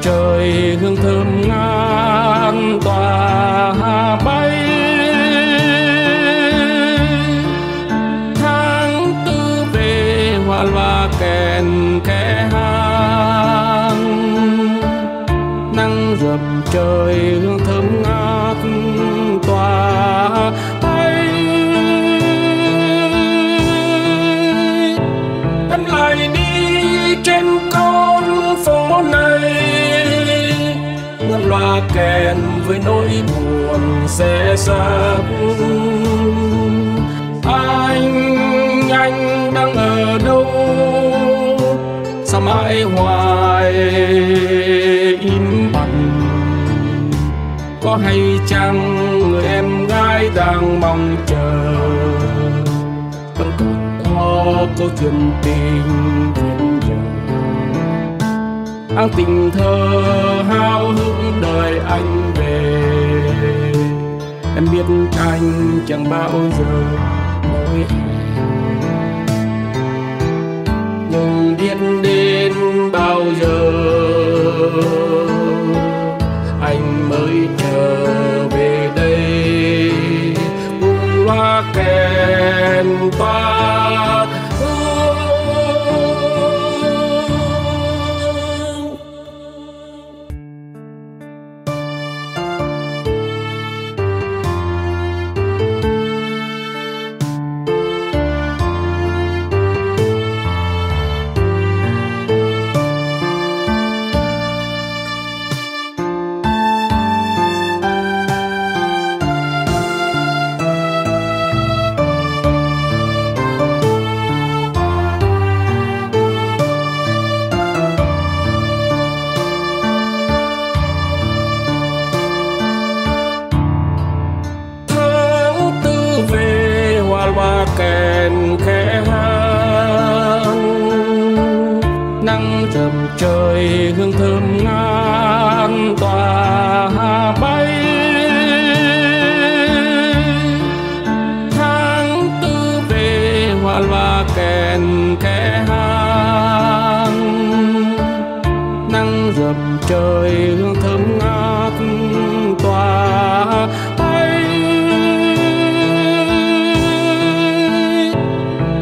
trời hương thơm ngát tỏa bay. Tháng tư về, hoa loa kèn kẽ hang. Nắng rập trời hương thơm ngát tỏa kèn với nỗi buồn xe sắc anh anh đang ở đâu? Sao mãi hoài im bặt? Có hay chăng người em gái đang mong chờ? Vẫn còn có câu chuyện tình áng tình thơ hao hững đợi anh về. Em biết anh chẳng bao giờ nỗi nhưng biết đến bao giờ anh mới trở về đây. Buông loa kèn toa trời hương thơm ngát tỏa bay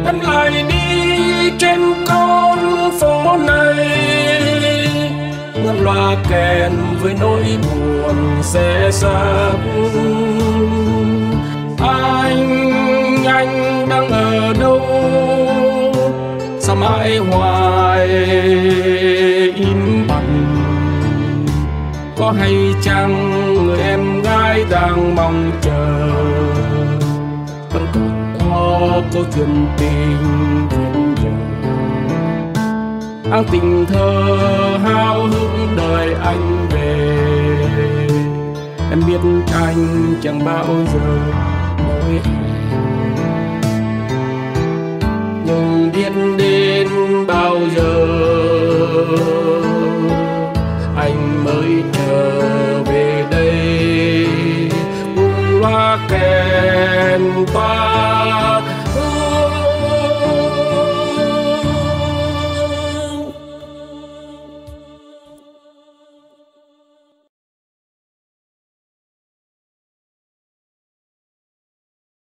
em lại đi trên con phố này ngân loa kèn với nỗi buồn xe xa anh anh đang ở đâu? Sao mãi hoài có hay chăng người em gái đang mong chờ? Vẫn còn có câu chuyện tình duyên giờ. Áng tình thơ hao hững đợi anh về. Em biết anh chẳng bao giờ mới nhưng biết đến bao giờ akan paham